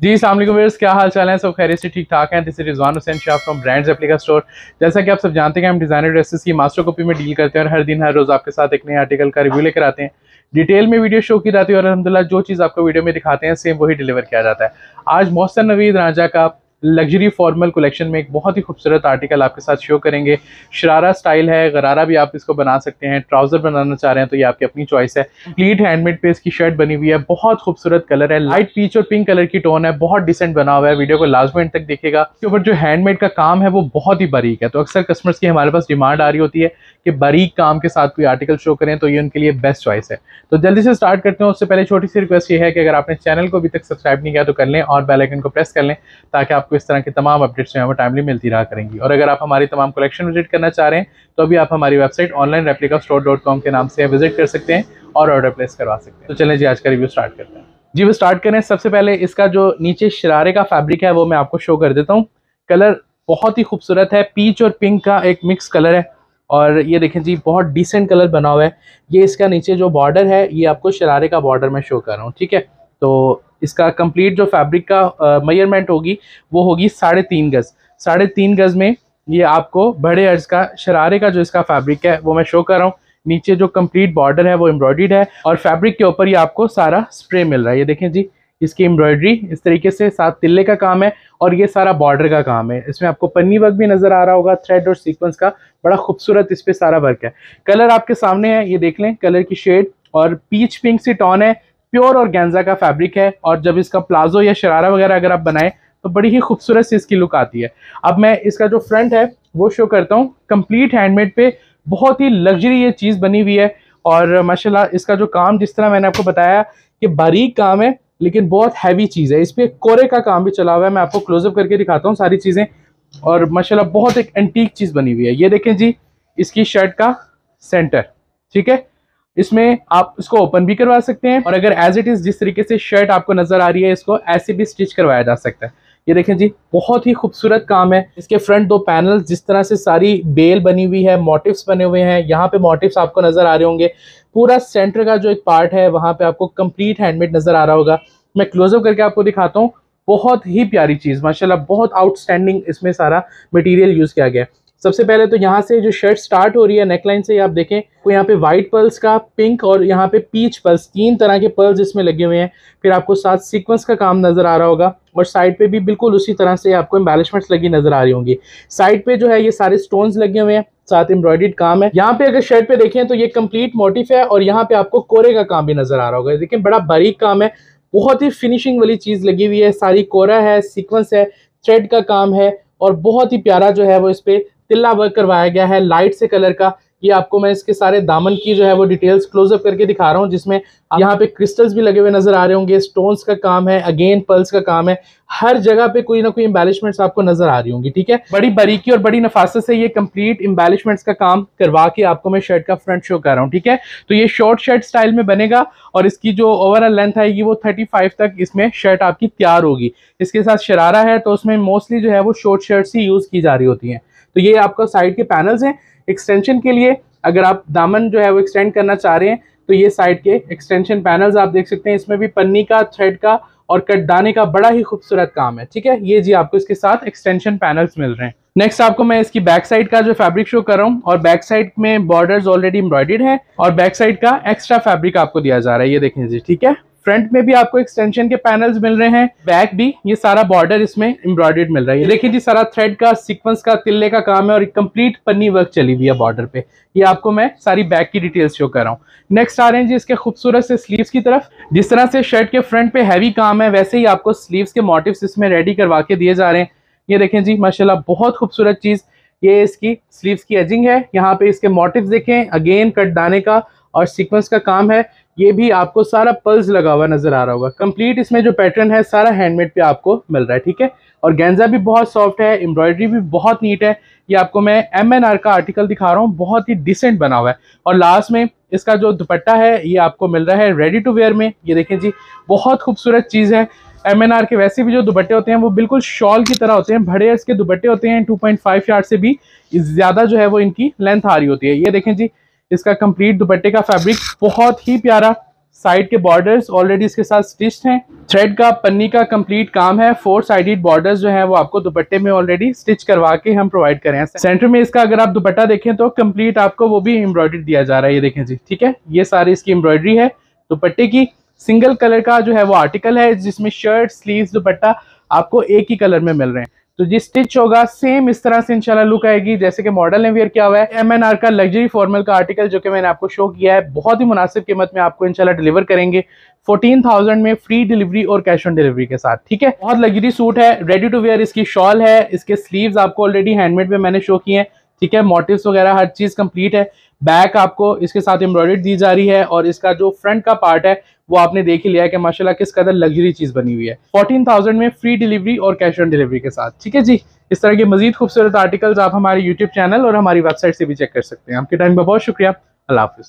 जी viewers क्या हाल चाल है? सब खैरियत से ठीक ठाक हैं। This Rizwan Hussain Shah from brands replica store जैसा कि आप सब जानते हैं हम डिज़ाइनर ड्रेसेस की मास्टर कॉपी में डील करते हैं और हर दिन, हर रोज आपके साथ एक नए आर्टिकल का रिव्यू लेकर आते हैं। डिटेल में वीडियो शो की जाती है और अलहमदिल्ला जो चीज़ आपको वीडियो में दिखाते हैं सेम वही डिलीवर किया जाता है। आज मोहसन नवीद राजा का लग्जरी फॉर्मल कलेक्शन में एक बहुत ही खूबसूरत आर्टिकल आपके साथ शो करेंगे। शरारा स्टाइल है, गरारा भी आप इसको बना सकते हैं ट्राउज़र बनाना चाह रहे हैं तो ये आपकी अपनी चॉइस है। कंप्लीट हैंडमेड पे इसकी शर्ट बनी हुई है, बहुत खूबसूरत कलर है लाइट पीच और पिंक कलर की टोन है, बहुत डिसेंट बना हुआ है वीडियो को लास्ट मिनट तक देखेगा इसके ऊपर जो हैंडमेड का काम है वो बहुत ही बारीक है तो अक्सर कस्टमर्स की हमारे पास डिमांड आ रही होती है कि बारीक काम के साथ कोई आर्टिकल शो करें तो ये उनके लिए बेस्ट चॉइस है। तो जल्दी से स्टार्ट करते हैं, उससे पहले छोटी सी रिक्वेस्ट ये है कि अगर आपने चैनल को अभी तक सब्सक्राइब नहीं किया तो कर लें और बेलाइकन को प्रेस कर लें, ताकि आपको इस तरह की तमाम अपडेट्स जो है वो टाइमली मिलती रहा करेंगी। और अगर आप हमारी तमाम कलेक्शन विज़िट करना चाह रहे हैं तो अभी आप हमारी website online replica store dot com के नाम से विज़िट कर सकते हैं और ऑर्डर प्लेस करवा सकते हैं। तो चलें जी, आज का रिव्यू स्टार्ट करते हैं। जी, वो स्टार्ट करें। सबसे पहले इसका जो नीचे शरारे का फैब्रिक है, वो मैं आपको शो कर देता हूँ। कलर बहुत ही खूबसूरत है। पीच और पिंक का एक मिक्स कलर है। और ये देखें जी, बहुत डिसेंट कलर बना हुआ है। ये इसका नीचे जो बॉर्डर है, ये आपको शरारे का बॉर्डर मैं शो कर रहा हूँ, ठीक है? तो इसका कंप्लीट जो फैब्रिक का मेज़रमेंट होगी, वो होगी साढ़े तीन गज़। साढ़े तीन गज़ में ये आपको बड़े अर्ज़ का, शरारे का जो इसका फैब्रिक है, वो मैं शो कर रहा हूँ। नीचे जो कंप्लीट बॉर्डर है, वो एम्ब्रॉयड है और फैब्रिक के ऊपर ये आपको सारा स्प्रे मिल रहा है। ये देखें जी, इसकी एम्ब्रॉयडरी इस तरीके से साथ तिल्ले का काम है और ये सारा बॉर्डर का काम है। इसमें आपको पन्नी वर्क भी नज़र आ रहा होगा थ्रेड और सीक्वेंस का। बड़ा खूबसूरत इस पर सारा वर्क है। कलर आपके सामने है, ये देख लें कलर की शेड और पीच पिंक सी टॉन है। प्योर और गेंजा का फैब्रिक है और जब इसका प्लाजो या शरारा वगैरह अगर आप बनाएँ तो बड़ी ही खूबसूरत सी इसकी लुक आती है। अब मैं इसका जो फ्रंट है, वो शो करता हूँ कंप्लीट हैंडमेड पे। बहुत ही लग्जरी ये चीज़ बनी हुई है और माशाल्लाह इसका जो काम, जिस तरह मैंने आपको बताया कि बारीक काम है, लेकिन बहुत हैवी चीज़ है। इस पर कोरे का काम भी चला हुआ है। मैं आपको क्लोजअप करके दिखाता हूँ सारी चीज़ें और माशाल्लाह बहुत एक एंटीक चीज़ बनी हुई है। ये देखें जी, इसकी शर्ट का सेंटर ठीक है? इसमें आप इसको ओपन भी करवा सकते हैं। और अगर एज इट इज़ जिस तरीके से शर्ट आपको नज़र आ रही है, इसको ऐसे भी स्टिच करवाया जा सकता है। ये देखें जी, बहुत ही खूबसूरत काम है। इसके फ्रंट दो पैनल जिस तरह से सारी बेल बनी हुई है मोटिव्स बने हुए हैं, यहाँ पे मोटिव्स आपको नज़र आ रहे होंगे। पूरा सेंटर का जो एक पार्ट है, वहाँ पे आपको कंप्लीट हैंडमेड नज़र आ रहा होगा। मैं क्लोजअप करके आपको दिखाता हूँ। बहुत ही प्यारी चीज़, माशाल्लाह, बहुत आउटस्टैंडिंग इसमें सारा मटेरियल यूज़ किया गया है। सबसे पहले तो यहाँ से जो शर्ट स्टार्ट हो रही है नेकलाइन से, आप देखें तो यहाँ पे वाइट पर्ल्स का पिंक और यहाँ पे पीच पर्ल्स तीन तरह के पर्ल्स इसमें लगे हुए हैं। फिर आपको साथ सीक्वेंस का काम नज़र आ रहा होगा और साइड पे भी बिल्कुल उसी तरह से आपको एम्बेलिशमेंट्स लगी नज़र आ रही होंगी। साइड पे जो है ये सारे स्टोन्स लगे हुए हैं, साथ एम्ब्रॉयड काम है। यहाँ पे अगर शर्ट पे देखें तो ये कंप्लीट मोटिफ है और यहाँ पे आपको कोरे का काम भी नज़र आ रहा होगा। देखिए बड़ा बारीक काम है, बहुत ही फिनिशिंग वाली चीज़ लगी हुई है। सारी कोरा है सीक्वेंस है थ्रेड का काम है और बहुत ही प्यारा जो है वो इस पे तिल्ला वर्क करवाया गया है लाइट से कलर का। ये आपको मैं इसके सारे दामन की जो है वो डिटेल्स क्लोजअप करके दिखा रहा हूँ, जिसमें यहाँ पे क्रिस्टल्स भी लगे हुए नज़र आ रहे होंगे स्टोन्स का काम है अगेन पल्स का काम है। हर जगह पे कोई ना कोई एम्बेलिशमेंट्स आपको नज़र आ रही होंगी, ठीक है? बड़ी बारीकी और बड़ी नफासत से ये कंप्लीट एम्बेलिशमेंट्स का काम करवा के आपको मैं शर्ट का फ्रंट शो कर रहा हूँ, ठीक है? तो ये शॉर्ट शर्ट स्टाइल में बनेगा और इसकी जो ओवरऑल लेंथ आएगी वो थर्टी फाइव तक इसमें शर्ट आपकी तैयार होगी। इसके साथ शरारा है तो उसमें मोस्टली जो है वो शॉर्ट शर्ट्स ही यूज़ की जा रही होती है। तो ये आपका साइड के पैनल्स हैं एक्सटेंशन के लिए, अगर आप दामन जो है वो एक्सटेंड करना चाह रहे हैं तो ये साइड के एक्सटेंशन पैनल्स आप देख सकते हैं, इसमें भी पन्नी का थ्रेड का और कटदाने का बड़ा ही खूबसूरत काम है, ठीक है? ये जी आपको इसके साथ एक्सटेंशन पैनल्स मिल रहे हैं। नेक्स्ट आपको मैं इसकी बैक साइड का जो फैब्रिक शो कर रहा हूँ, और बैक साइड में बॉर्डर्स ऑलरेडी एम्ब्रॉयडेड है, और बैक साइड का एक्स्ट्रा फैब्रिक आपको दिया जा रहा है, ये देखें जी, ठीक है? फ्रंट में भी आपको एक्सटेंशन के पैनल्स मिल रहे हैं बैक भी, ये सारा बॉर्डर इसमें एम्ब्रॉयडेड मिल रहा है। देखिए जी, सारा थ्रेड का सीक्वेंस का, तिल्ले का काम है और कंप्लीट पन्नी वर्क चली हुई है बॉर्डर पे। ये आपको मैं सारी बैक की डिटेल्स शो कर रहा हूँ। नेक्स्ट आ रहे हैं जी, इसके खूबसूरत से स्लीव्स की तरफ़। जिस तरह से शर्ट के फ्रंट पे हैवी काम है, वैसे ही आपको स्लीव्स के मोटिव्स इसमें रेडी करवा के दिए जा रहे हैं। ये देखें जी, माशाल्लाह, बहुत खूबसूरत चीज़। ये इसकी स्लीव्स की एजिंग है। यहाँ पे इसके मोटिव देखें अगेन कट दाने का और सीक्वेंस का काम है। ये भी आपको सारा पल्स लगा हुआ नज़र आ रहा होगा। कंप्लीट इसमें जो पैटर्न है, सारा हैंडमेड पे आपको मिल रहा है, ठीक है? और गेंजा भी बहुत सॉफ्ट है एम्ब्रॉयडरी भी बहुत नीट है। ये आपको मैं एम एन आर का आर्टिकल दिखा रहा हूँ, बहुत ही डिसेंट बना हुआ है। और लास्ट में इसका जो दुपट्टा है, ये आपको मिल रहा है रेडी टू वेयर में। ये देखें जी, बहुत खूबसूरत चीज़ है। एम एन आर के वैसे भी जो दुपट्टे होते हैं, वो बिल्कुल शॉल की तरह होते हैं बड़े इसके दुपट्टे होते हैं 2.5 यार्ड से भी ज़्यादा जो है वो इनकी लेंथ आ रही होती है। ये देखें जी इसका कंप्लीट दुपट्टे का फैब्रिक बहुत ही प्यारा। साइड के बॉर्डर्स ऑलरेडी इसके साथ स्टिच्ड हैं। थ्रेड का, पन्नी का कंप्लीट काम है। फोर साइडेड बॉर्डर्स जो है, वो आपको दुपट्टे में ऑलरेडी स्टिच करवा के हम प्रोवाइड करें। सेंटर में इसका अगर आप दुपट्टा देखें तो कंप्लीट आपको वो भी एम्ब्रॉयडरी दिया जा रहा है। ये देखें जी, ठीक है? ये सारी इसकी एम्ब्रॉयडरी है दुपट्टे की। सिंगल कलर का जो है, वो आर्टिकल है, जिसमें शर्ट स्लीव दुपट्टा आपको एक ही कलर में मिल रहे हैं। तो जी स्टिच होगा सेम इस तरह से इंशाल्लाह लुक आएगी। जैसे कि मॉडल ने वेयर किया हुआ है एम एन आर का लग्जरी फॉर्मल का आर्टिकल जो कि मैंने आपको शो किया है, बहुत ही मुनासिब कीमत में आपको इंशाल्लाह डिलीवर करेंगे। फोर्टीन थाउज़ेंड में फ्री डिलीवरी और कैश ऑन डिलीवरी के साथ, ठीक है? बहुत लग्जरी सूट है रेडी टू वेयर इसकी शॉल है, इसके स्लीव्स आपको ऑलरेडी हैंडमेड में मैंने शो किए हैं, ठीक है? मोटिव्स वगैरह हर चीज़ कंप्लीट है। बैक आपको इसके साथ एम्ब्रॉयडरी दी जा रही है और इसका जो फ्रंट का पार्ट है वो आपने देख ही लिया है कि माशाल्लाह किस कदर लग्जरी चीज़ बनी हुई है। फोर्टीन थाउज़ेंड में फ्री डिलीवरी और कैश ऑन डिलीवरी के साथ। ठीक है जी? इस तरह के मजीद खूबसूरत आर्टिकल्स आप हमारे यूट्यूब चैनल और हमारी वेबसाइट से भी चेक कर सकते हैं। आपके टाइम का बहुत शुक्रिया। अल्लाह हाफिज़।